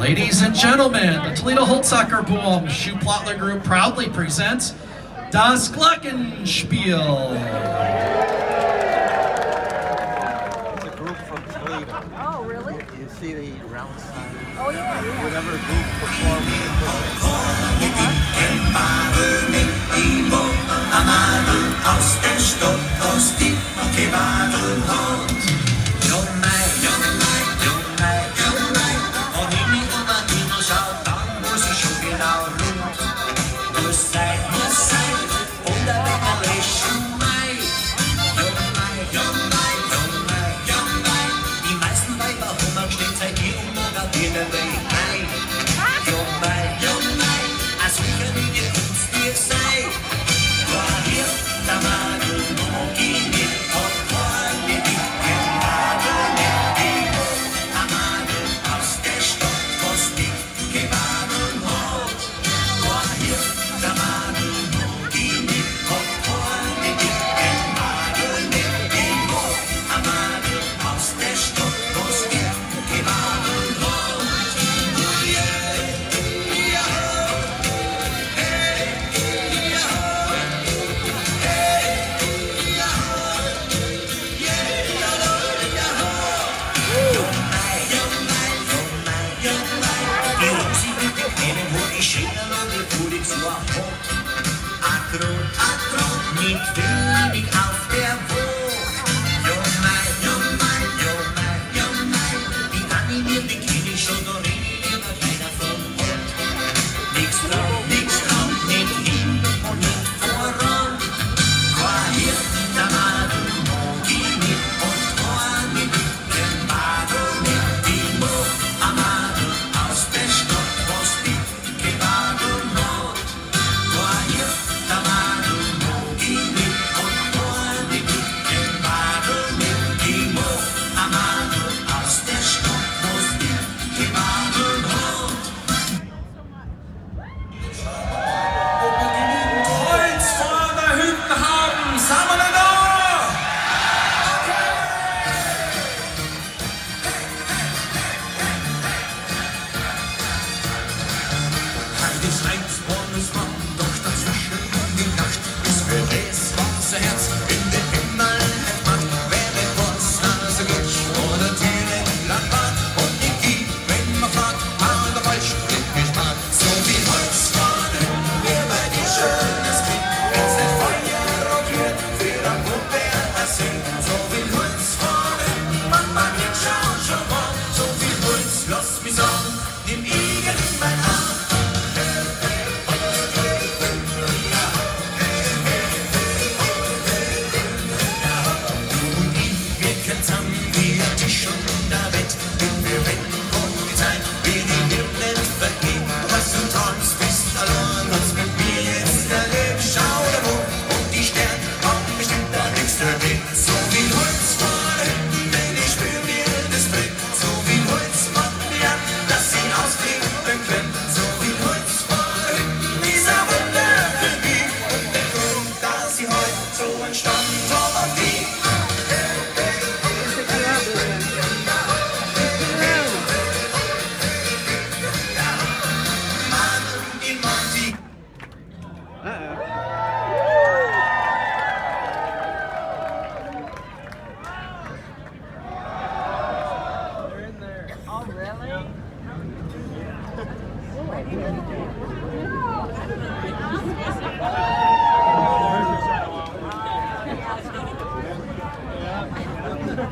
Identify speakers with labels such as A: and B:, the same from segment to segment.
A: Ladies and gentlemen, the Toledo Holzhacker Buam Schuhplattler Group proudly presents Das Glockenspiel.
B: It's a group from Toledo.
C: Oh, really?
B: You see the round sign.
C: Oh, yeah, yeah.
B: Whatever group performs.
D: Kívánunk, hogy Me. to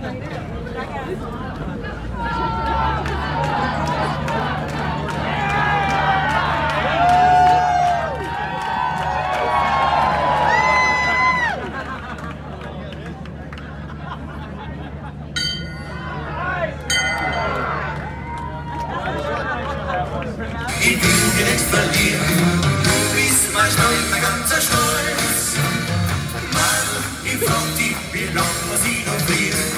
D: Thank you. die Dinge nicht verlieren. Du bist mein Stolz, mein ganzer Stolz. Mann, die Frau, die wir noch, was sie noch frieren.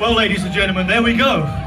B: Well, ladies and gentlemen, there we go.